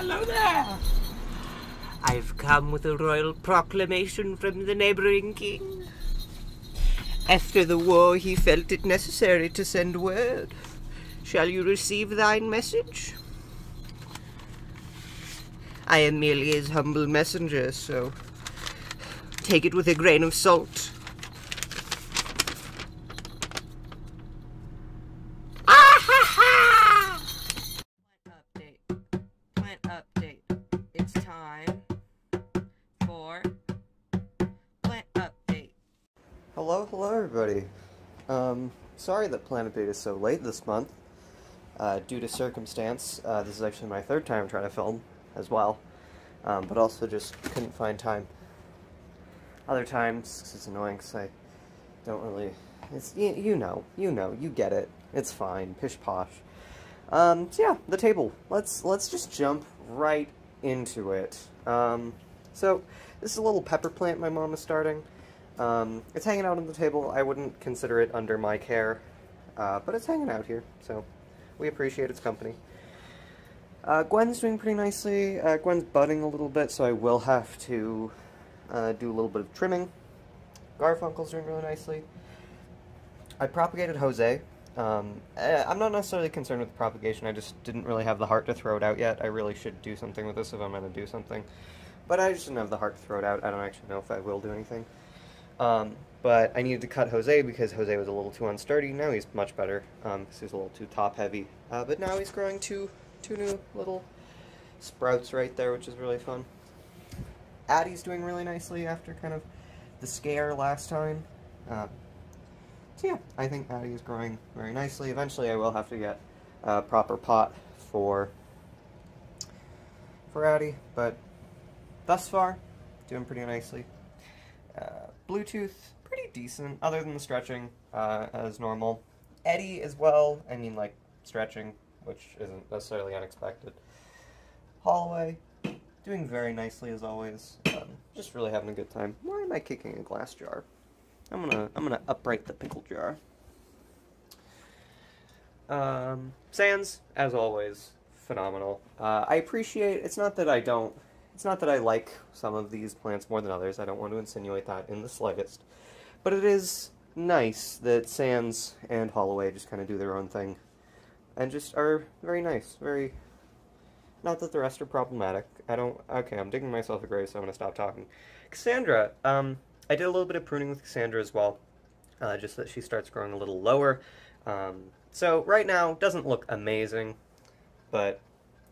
Hello there. I've come with a royal proclamation from the neighboring king. After the war, he felt it necessary to send word. Shall you receive thine message? I am merely his humble messenger, so take it with a grain of salt. Hello, hello everybody. Um, sorry that Plant Update is so late this month. Uh, due to circumstance, uh, this is actually my third time trying to film as well, um, but also just couldn't find time. Other times, it's annoying because I don't really. It's you, you know, you know, you get it. It's fine, pish posh. Um, so yeah, the table. Let's let's just jump right into it. Um, so this is a little pepper plant my mom is starting. Um, it's hanging out on the table. I wouldn't consider it under my care, uh, but it's hanging out here, so we appreciate its company. Uh, Gwen's doing pretty nicely. Uh, Gwen's budding a little bit, so I will have to uh, do a little bit of trimming. Garfunkel's doing really nicely. I propagated Jose. Um, eh, I'm not necessarily concerned with propagation, I just didn't really have the heart to throw it out yet. I really should do something with this if I'm going to do something. But I just didn't have the heart to throw it out. I don't actually know if I will do anything. Um, but I needed to cut Jose because Jose was a little too unsturdy. Now he's much better um, because he was a little too top heavy. Uh, but now he's growing two, two new little sprouts right there, which is really fun. Addie's doing really nicely after kind of the scare last time. Uh, so yeah, I think Addie is growing very nicely. Eventually I will have to get a proper pot for for Addie, but thus far, doing pretty nicely. Uh, Bluetooth, pretty decent, other than the stretching, uh, as normal. Eddie as well, I mean, like, stretching, which isn't necessarily unexpected. Holloway, doing very nicely as always. Um, just really having a good time. Why am I kicking a glass jar? I'm gonna, I'm gonna upright the pickle jar. Um, Sans, as always, phenomenal. Uh, I appreciate, it's not that I don't it's not that I like some of these plants more than others. I don't want to insinuate that in the slightest. But it is nice that Sands and Holloway just kind of do their own thing. And just are very nice. Very... Not that the rest are problematic. I don't... Okay, I'm digging myself a grave, so I'm going to stop talking. Cassandra. Um, I did a little bit of pruning with Cassandra as well. Uh, just that she starts growing a little lower. Um, so right now, doesn't look amazing. But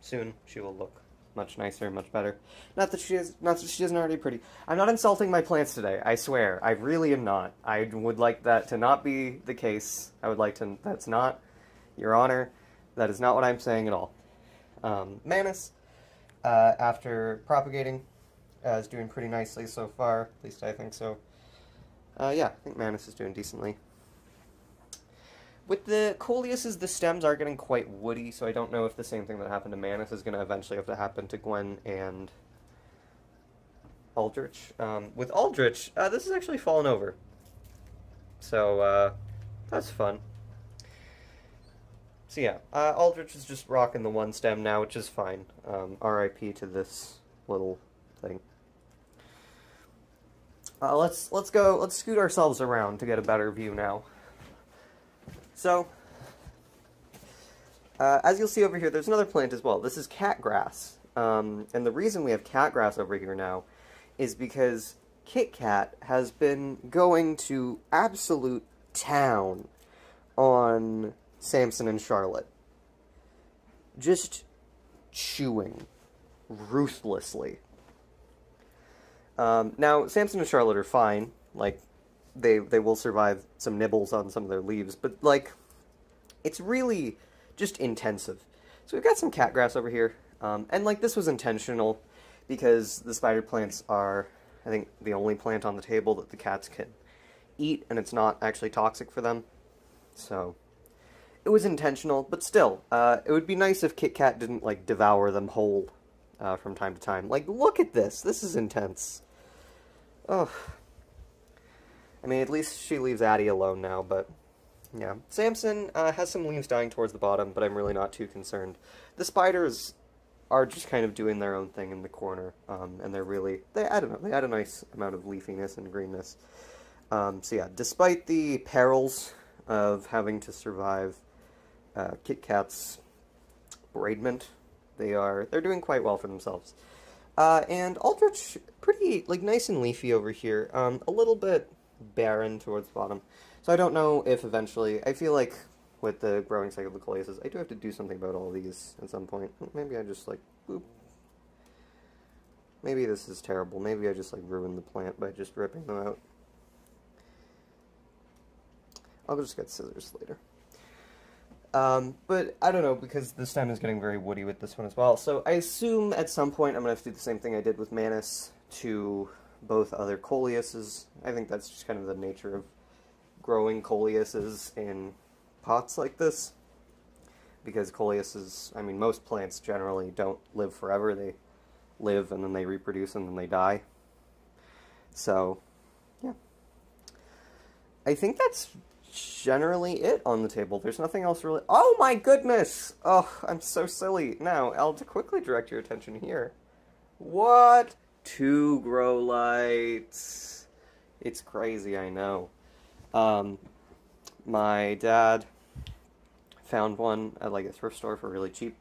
soon she will look much nicer, much better. Not that she is, not that she isn't already pretty. I'm not insulting my plants today. I swear, I really am not. I would like that to not be the case. I would like to. That's not, Your Honor. That is not what I'm saying at all. Um, Manus, uh, after propagating, uh, is doing pretty nicely so far. At least I think so. Uh, yeah, I think Manus is doing decently. With the Coleuses, the stems are getting quite woody, so I don't know if the same thing that happened to Manus is going to eventually have to happen to Gwen and Aldrich. Um, with Aldrich, uh, this has actually fallen over. So, uh, that's fun. So yeah, uh, Aldrich is just rocking the one stem now, which is fine. Um, RIP to this little thing. Uh, let's let's go. Let's scoot ourselves around to get a better view now. So, uh, as you'll see over here, there's another plant as well. This is catgrass. Um, and the reason we have cat grass over here now is because Kit Kat has been going to absolute town on Samson and Charlotte. Just chewing ruthlessly. Um, now, Samson and Charlotte are fine. Like, they they will survive some nibbles on some of their leaves, but like it's really just intensive. So we've got some cat grass over here, um, and like this was intentional because the spider plants are, I think, the only plant on the table that the cats can eat, and it's not actually toxic for them. So it was intentional, but still, uh, it would be nice if Kit Kat didn't like devour them whole uh, from time to time. Like, look at this. This is intense. Ugh. I mean, at least she leaves Addie alone now, but yeah. Samson uh, has some leaves dying towards the bottom, but I'm really not too concerned. The spiders are just kind of doing their own thing in the corner, um, and they're really they I don't know they add a nice amount of leafiness and greenness. Um, so yeah, despite the perils of having to survive uh, Kit Kat's braidment, they are they're doing quite well for themselves. Uh, and Aldrich, pretty like nice and leafy over here. Um, a little bit barren towards the bottom. So I don't know if eventually I feel like with the growing cycle of Coleuses, I do have to do something about all these at some point. Maybe I just like boop. Maybe this is terrible. Maybe I just like ruin the plant by just ripping them out. I'll just get scissors later. Um, but I don't know, because the stem is getting very woody with this one as well. So I assume at some point I'm going to have to do the same thing I did with Manus to both other Coleuses. I think that's just kind of the nature of growing Coleuses in pots like this. Because Coleuses, I mean, most plants generally don't live forever. They live and then they reproduce and then they die. So, yeah. I think that's generally it on the table. There's nothing else really. Oh my goodness! Oh, I'm so silly. Now, I'll quickly direct your attention here. What? Two grow lights. It's crazy, I know. Um, my dad found one at like a thrift store for really cheap.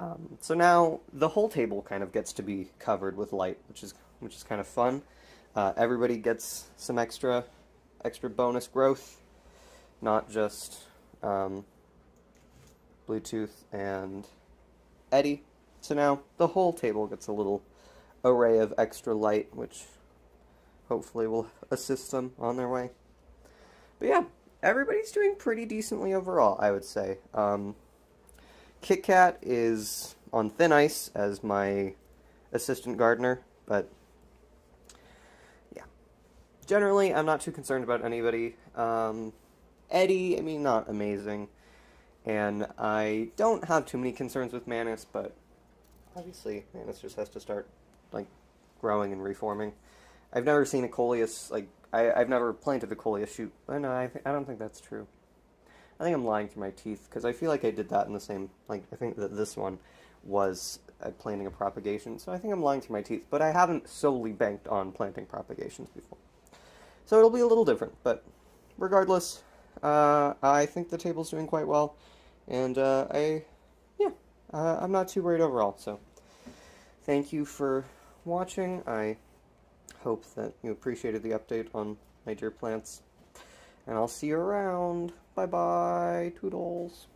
Um, so now the whole table kind of gets to be covered with light, which is which is kind of fun. Uh, everybody gets some extra extra bonus growth not just um, Bluetooth and Eddie. So now the whole table gets a little array of extra light, which hopefully will assist them on their way. But yeah, everybody's doing pretty decently overall, I would say. Um, Kit Kat is on thin ice as my assistant gardener, but yeah. Generally, I'm not too concerned about anybody. Um, Eddie, I mean, not amazing. And I don't have too many concerns with Manus, but obviously Manus just has to start, like, growing and reforming. I've never seen a coleus, like, I, I've never planted a coleus shoot. Know, I, I don't think that's true. I think I'm lying through my teeth, because I feel like I did that in the same, like, I think that this one was uh, planting a propagation, so I think I'm lying through my teeth, but I haven't solely banked on planting propagations before. So it'll be a little different, but regardless, uh, I think the table's doing quite well, and uh, I, yeah, uh, I'm not too worried overall. So, thank you for watching. I hope that you appreciated the update on my dear plants, and I'll see you around. Bye bye, toodles.